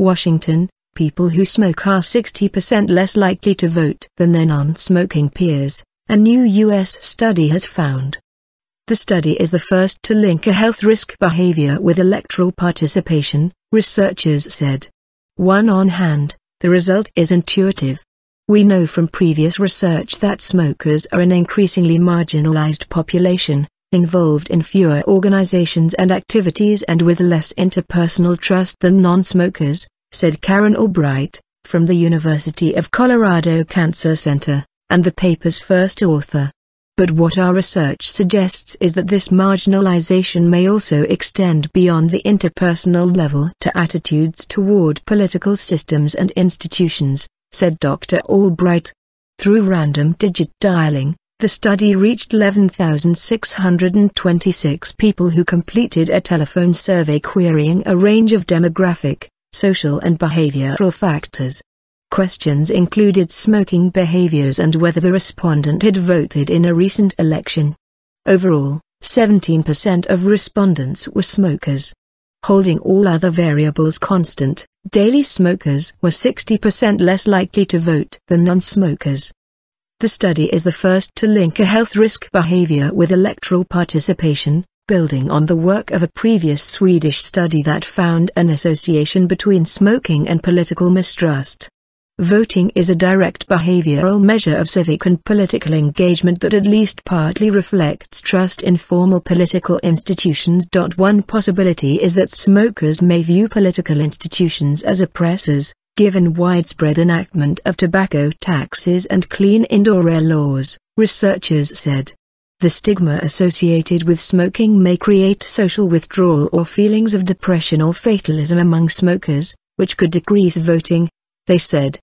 Washington, people who smoke are 60% less likely to vote than their non-smoking peers, a new U.S. study has found. The study is the first to link a health risk behavior with electoral participation, researchers said. One on hand, the result is intuitive. We know from previous research that smokers are an increasingly marginalized population, involved in fewer organizations and activities and with less interpersonal trust than non-smokers, said Karen Albright, from the University of Colorado Cancer Center, and the paper's first author. But what our research suggests is that this marginalization may also extend beyond the interpersonal level to attitudes toward political systems and institutions, said Dr. Albright. Through random digit dialing, the study reached 11,626 people who completed a telephone survey querying a range of demographic, social and behavioral factors. Questions included smoking behaviors and whether the respondent had voted in a recent election. Overall, 17% of respondents were smokers. Holding all other variables constant, daily smokers were 60% less likely to vote than non-smokers. The study is the first to link a health risk behavior with electoral participation, building on the work of a previous Swedish study that found an association between smoking and political mistrust. Voting is a direct behavioral measure of civic and political engagement that at least partly reflects trust in formal political institutions. One possibility is that smokers may view political institutions as oppressors, given widespread enactment of tobacco taxes and clean indoor air laws, researchers said. The stigma associated with smoking may create social withdrawal or feelings of depression or fatalism among smokers, which could decrease voting, they said.